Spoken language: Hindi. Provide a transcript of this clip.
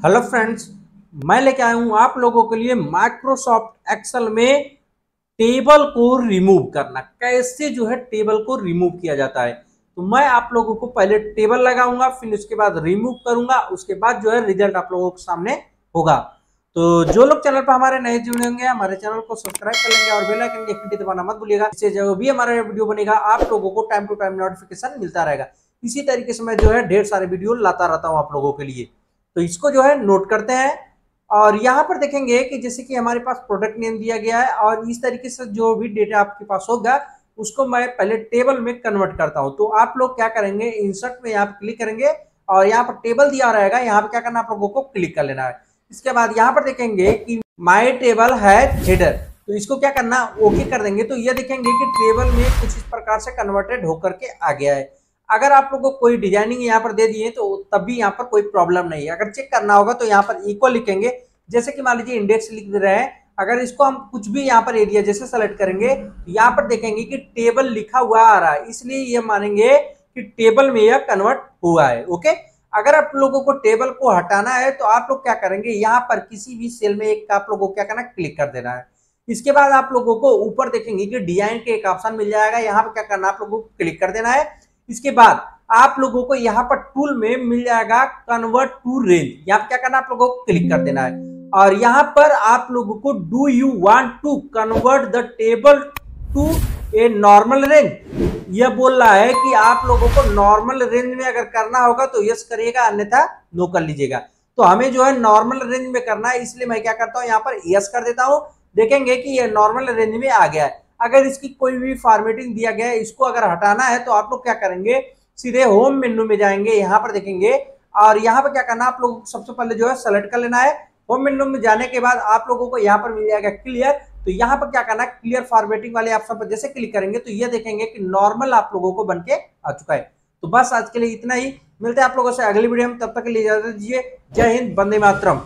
हेलो फ्रेंड्स, मैं लेके आया हूँ आप लोगों के लिए माइक्रोसॉफ्ट एक्सेल में टेबल को रिमूव करना। कैसे जो है टेबल को रिमूव किया जाता है? तो मैं आप लोगों को पहले टेबल लगाऊँगा, फिर उसके बाद रिमूव करूँगा, उसके बाद जो है रिज़ल्ट आप लोगों के सामने होगा। तो जो लोग चैनल पर हमारे नए जुड़े होंगे, हमारे चैनल को सब्सक्राइब कर लेंगे और बेल आइकन घंटी दबाना मत भूलिएगा। इससे जो भी हमारा वीडियो बनेगा, आप लोगों को टाइम टू टाइम नोटिफिकेशन मिलता रहेगा। इसी तरीके से मैं जो है ढेर सारे वीडियो लाता रहता हूँ आप लोगों के लिए। तो इसको जो है नोट करते हैं। और यहाँ पर देखेंगे कि जैसे कि हमारे पास प्रोडक्ट नेम दिया गया है और इस तरीके से जो भी डेटा आपके पास होगा, उसको मैं पहले टेबल में कन्वर्ट करता हूँ। तो आप लोग क्या करेंगे इंसर्ट में यहाँ पर क्लिक करेंगे और यहाँ पर टेबल दिया रहेगा। यहाँ पर क्या करना आप लोगों को क्लिक कर लेना है। इसके बाद यहाँ पर देखेंगे कि माई टेबल है हेडर तो इसको क्या करना ओके कर देंगे। तो ये देखेंगे कि टेबल में कुछ इस प्रकार से कन्वर्टेड होकर के आ गया है। अगर आप लोग को कोई डिज़ाइनिंग यहाँ पर दे दिए तो तब भी यहाँ पर कोई प्रॉब्लम नहीं है। अगर चेक करना होगा तो यहाँ पर इक्वल लिखेंगे। जैसे कि मान लीजिए इंडेक्स लिख रहे हैं, अगर इसको हम कुछ भी यहाँ पर एरिया जैसे सेलेक्ट करेंगे, यहाँ पर देखेंगे कि टेबल लिखा हुआ आ रहा है। इसलिए ये मानेंगे कि टेबल में यह कन्वर्ट हुआ है ओके अगर आप लोगों को टेबल को हटाना है तो आप लोग क्या करेंगे, यहाँ पर किसी भी सेल में एक आप लोगों को क्या करना क्लिक कर देना है। इसके बाद आप लोगों को ऊपर देखेंगे कि डिज़ाइन के एक ऑप्शन मिल जाएगा। यहाँ पर क्या करना आप लोगों को क्लिक कर देना है। इसके बाद आप लोगों को यहाँ पर टूल में मिल जाएगा कन्वर्ट टू रेंज यहाँ पर क्या करना आप लोगों को क्लिक कर देना है। और यहाँ पर आप लोगों को do you want to convert the table to a normal range यह बोल रहा है कि आप लोगों को नॉर्मल रेंज में अगर करना होगा तो यस करिएगा, अन्यथा नो कर लीजिएगा। तो हमें जो है नॉर्मल रेंज में करना है, इसलिए मैं क्या करता हूँ, यहाँ पर यस कर देता हूँ। देखेंगे कि ये नॉर्मल रेंज में आ गया है। अगर इसकी कोई भी फॉर्मेटिंग दिया गया है, इसको अगर हटाना है तो आप लोग क्या करेंगे? सीधे होम मेन्यू में जाएँगे, यहाँ पर देखेंगे। और यहाँ पर क्या करना, आप लोग सबसे पहले जो है सेलेक्ट कर लेना है। होम मेन्यू में जाने के बाद आप लोगों को यहाँ पर मिल जाएगा क्लियर तो यहाँ पर क्या करना क्लियर फॉर्मेटिंग वाले ऑप्शन पर जैसे क्लिक करेंगे तो ये देखेंगे कि नॉर्मल आप लोगों को बन के आ चुका है। तो बस आज के लिए इतना ही। मिलते हैं आप लोगों से अगली वीडियो में। तब तक के लिए इजाज़त दीजिए। जय हिंद बंदे मातरम।